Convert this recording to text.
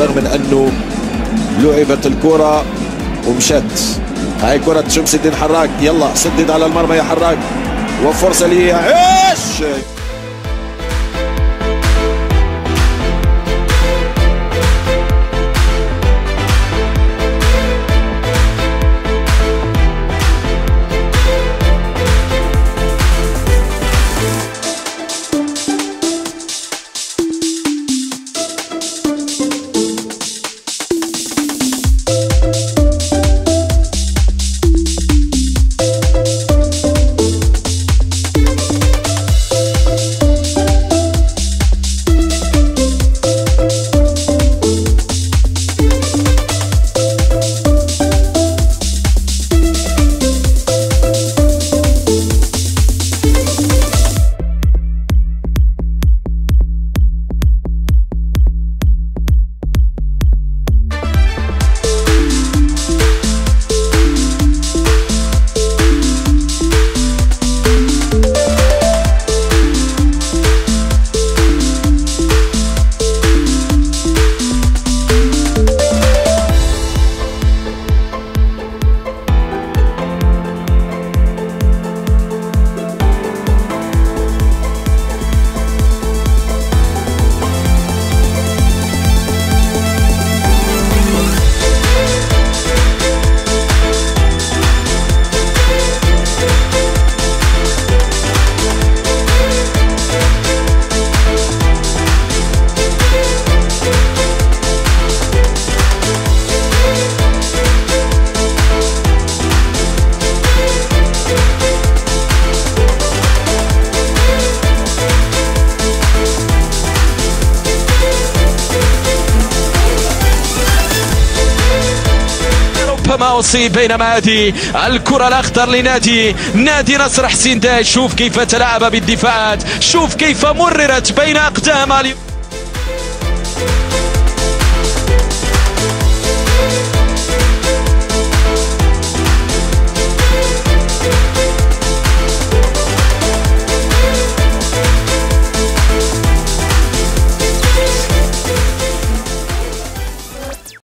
رغم من أنه لعبت الكرة ومشت. هاي كرة شمس الدين حراك. يلا سدد على المرمى يا حراك. وفرصة لي إيش ربما أصيب بينما هذه الكرة الأخضر لنادي نادي نصر حسين داش شوف كيف تلاعب بالدفاعات شوف كيف مررت بين أقدام